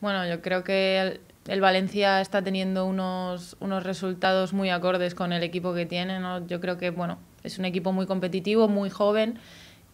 Bueno, yo creo que el, Valencia está teniendo unos, unos resultados muy acordes con el equipo que tiene. ¿no? Yo creo que bueno, es un equipo muy competitivo, muy joven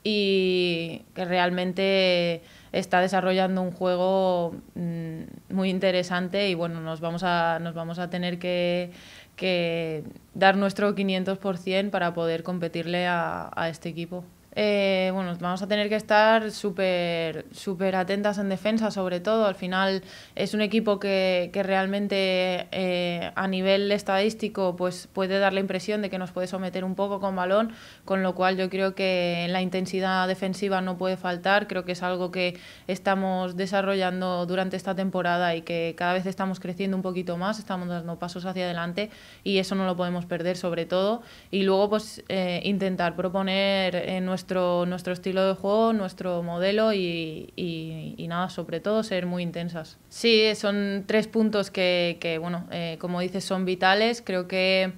y que realmente está desarrollando un juego mm, muy interesante y bueno, nos vamos a, nos vamos a tener que, que dar nuestro 500% para poder competirle a, a este equipo. Eh, bueno, vamos a tener que estar súper súper atentas en defensa, sobre todo. Al final es un equipo que, que realmente eh, a nivel estadístico pues puede dar la impresión de que nos puede someter un poco con balón, con lo cual yo creo que la intensidad defensiva no puede faltar. Creo que es algo que estamos desarrollando durante esta temporada y que cada vez estamos creciendo un poquito más, estamos dando pasos hacia adelante y eso no lo podemos perder sobre todo. Y luego pues eh, intentar proponer en nuestro nuestro, estilo de juego, nuestro modelo y, nada, sobre todo ser muy intensas. Sí, son tres puntos que, bueno, eh, como dices, son vitales. Creo que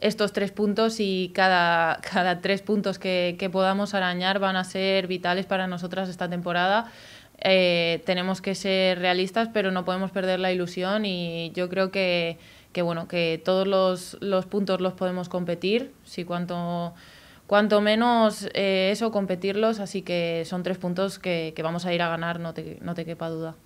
estos tres puntos y cada, cada tres puntos que, podamos arañar van a ser vitales para nosotras esta temporada. Eh, tenemos que ser realistas, pero no podemos perder la ilusión y yo creo que, que bueno, que todos los, los puntos los podemos competir, si cuanto cuanto menos eh, eso, competirlos, así que son tres puntos que, que, vamos a ir a ganar, no te, no te quepa duda.